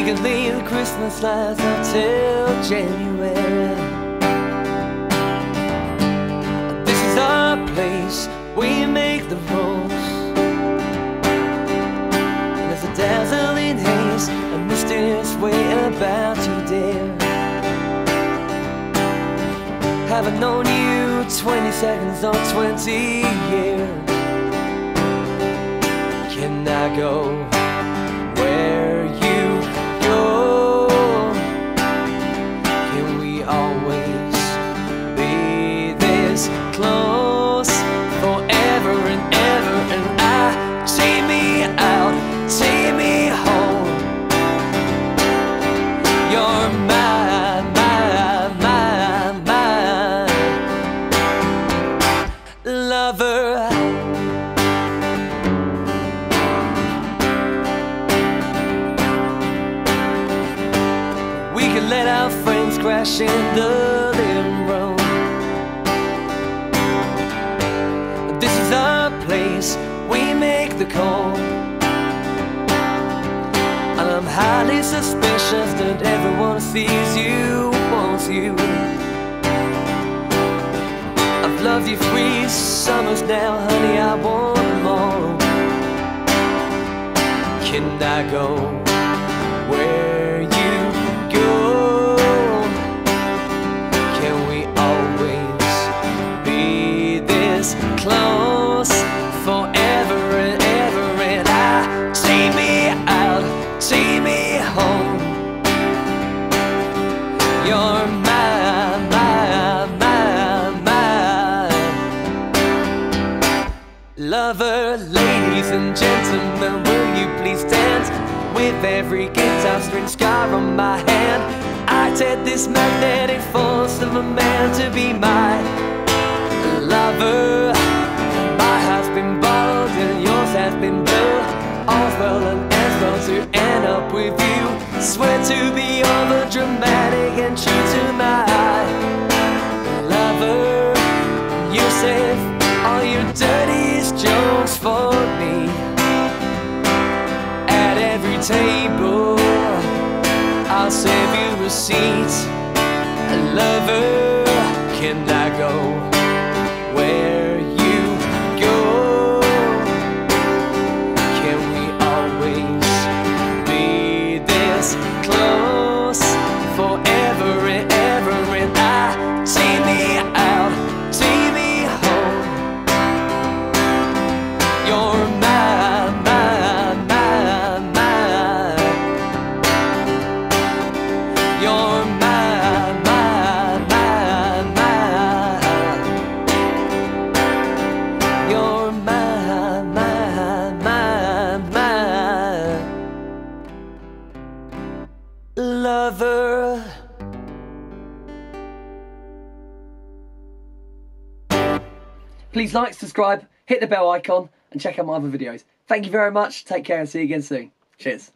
We can leave the Christmas lights up till January. This is our place, we make the rules. And there's a dazzling haze, a mysterious way about you, dear. Haven't known you 20 seconds or 20 years. Can I go? Could let our friends crash in the living room. This is our place, we make the call. And I'm highly suspicious that everyone sees you wants you. I've loved you three summers now, honey, I want more. Can I go close forever and ever? And I take me out, take me home. You're my, my, my, my lover, ladies and gentlemen. Will you please dance with every guitar string scar on my hand? I take this magnetic force of a man to be my lover. Well and ends well to end up with you. Swear to be over dramatic and true to my lover. You save all your dirtiest jokes for me at every table. I'll save you a seat. Lover, can I go forever Lover. Please like, subscribe, hit the bell icon, and check out my other videos. Thank you very much. Take care and see you again soon. Cheers.